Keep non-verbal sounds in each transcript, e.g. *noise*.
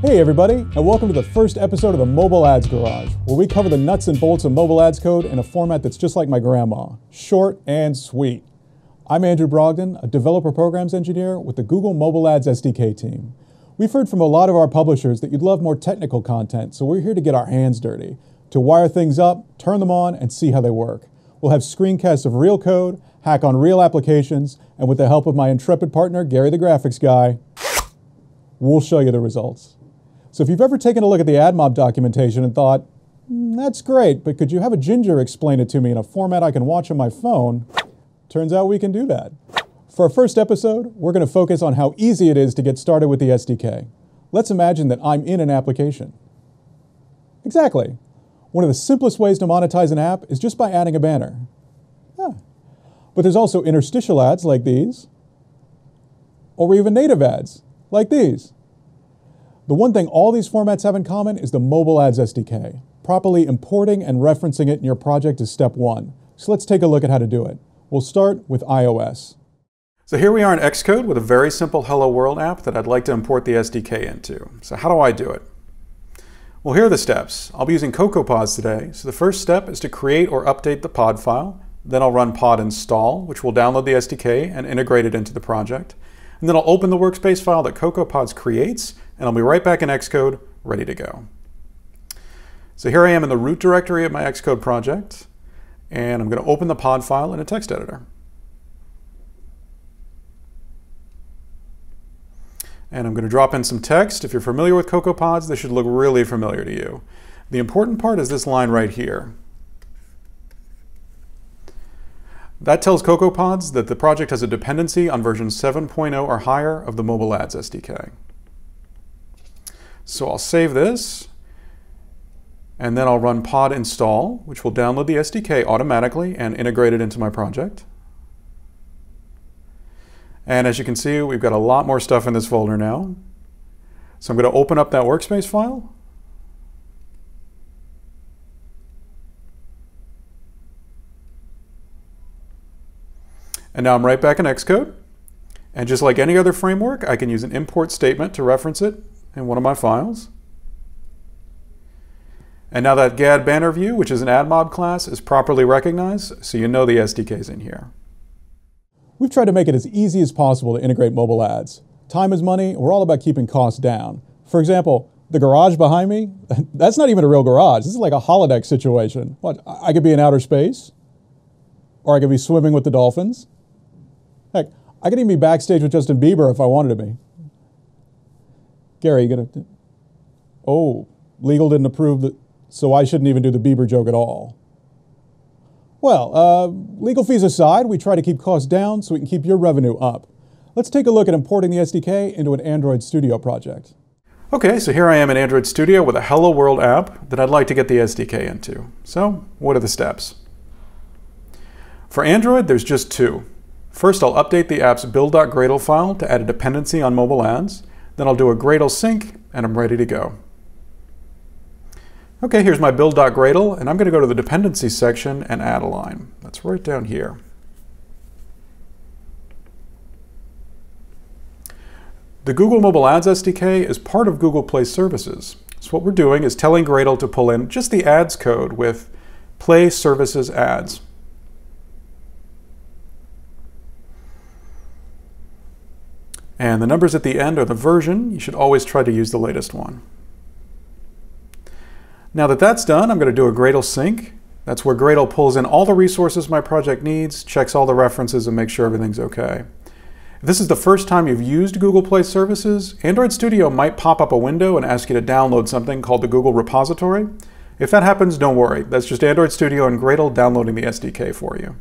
Hey everybody, and welcome to the first episode of the Mobile Ads Garage, where we cover the nuts and bolts of mobile ads code in a format that's just like my grandma, short and sweet. I'm Andrew Brogdon, a developer programs engineer with the Google Mobile Ads SDK team. We've heard from a lot of our publishers that you'd love more technical content, so we're here to get our hands dirty, to wire things up, turn them on, and see how they work. We'll have screencasts of real code, hack on real applications, and with the help of my intrepid partner, Gary the graphics guy, we'll show you the results. So if you've ever taken a look at the AdMob documentation and thought, mm, that's great, but could you have a Ginger explain it to me in a format I can watch on my phone? Turns out we can do that. For our first episode, we're going to focus on how easy it is to get started with the SDK. Let's imagine that I'm in an application. Exactly. One of the simplest ways to monetize an app is just by adding a banner. Yeah. But there's also interstitial ads like these, or even native ads like these. The one thing all these formats have in common is the Mobile Ads SDK. Properly importing and referencing it in your project is step one. So let's take a look at how to do it. We'll start with iOS. So here we are in Xcode with a very simple Hello World app that I'd like to import the SDK into. So how do I do it? Well, here are the steps. I'll be using CocoaPods today. So the first step is to create or update the pod file. Then I'll run pod install, which will download the SDK and integrate it into the project. And then I'll open the workspace file that CocoaPods creates and I'll be right back in Xcode, ready to go. So here I am in the root directory of my Xcode project, and I'm going to open the pod file in a text editor. And I'm going to drop in some text. If you're familiar with CocoaPods, this should look really familiar to you. The important part is this line right here. That tells CocoaPods that the project has a dependency on version 7.0 or higher of the Mobile Ads SDK. So I'll save this, and then I'll run pod install, which will download the SDK automatically and integrate it into my project. And as you can see, we've got a lot more stuff in this folder now. So I'm going to open up that workspace file. And now I'm right back in Xcode. And just like any other framework, I can use an import statement to reference it in one of my files. And now that GAD banner view, which is an AdMob class, is properly recognized, so you know the SDK is in here. We've tried to make it as easy as possible to integrate mobile ads. Time is money, we're all about keeping costs down. For example, the garage behind me, *laughs* that's not even a real garage. This is like a holodeck situation. What, I could be in outer space, or I could be swimming with the dolphins. Heck, I could even be backstage with Justin Bieber if I wanted to be. Gary, you gonna? Oh, legal didn't approve that, so I shouldn't even do the Bieber joke at all. Well, uh, legal fees aside, we try to keep costs down so we can keep your revenue up. Let's take a look at importing the SDK into an Android Studio project. Okay, so here I am in Android Studio with a Hello World app that I'd like to get the SDK into. So, what are the steps? For Android, there's just two. First, I'll update the app's build.gradle file to add a dependency on mobile ads. Then I'll do a Gradle sync and I'm ready to go. Okay, here's my build.gradle and I'm going to go to the dependencies section and add a line. That's right down here. The Google Mobile Ads SDK is part of Google Play Services. So what we're doing is telling Gradle to pull in just the ads code with Play Services Ads. And the numbers at the end are the version. You should always try to use the latest one. Now that that's done, I'm going to do a Gradle sync. That's where Gradle pulls in all the resources my project needs, checks all the references, and makes sure everything's okay. If this is the first time you've used Google Play Services, Android Studio might pop up a window and ask you to download something called the Google repository. If that happens, don't worry. That's just Android Studio and Gradle downloading the SDK for you.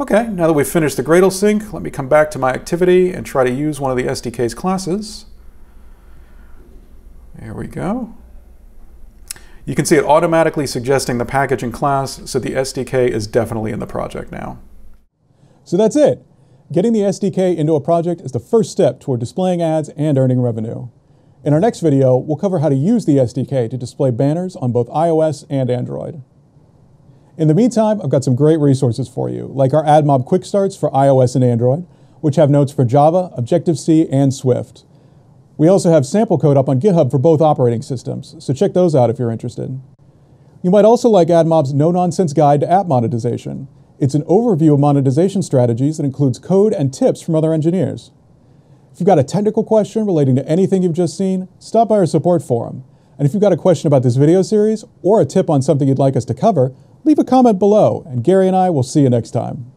Okay, now that we've finished the Gradle sync, let me come back to my activity and try to use one of the SDK's classes. There we go. You can see it automatically suggesting the package and class, so the SDK is definitely in the project now. So that's it. Getting the SDK into a project is the first step toward displaying ads and earning revenue. In our next video, we'll cover how to use the SDK to display banners on both iOS and Android. In the meantime, I've got some great resources for you, like our AdMob Quick Starts for iOS and Android, which have notes for Java, Objective-C, and Swift. We also have sample code up on GitHub for both operating systems, so check those out if you're interested. You might also like AdMob's no-nonsense guide to app monetization. It's an overview of monetization strategies that includes code and tips from other engineers. If you've got a technical question relating to anything you've just seen, stop by our support forum. And if you've got a question about this video series or a tip on something you'd like us to cover, leave a comment below, and Gary and I will see you next time.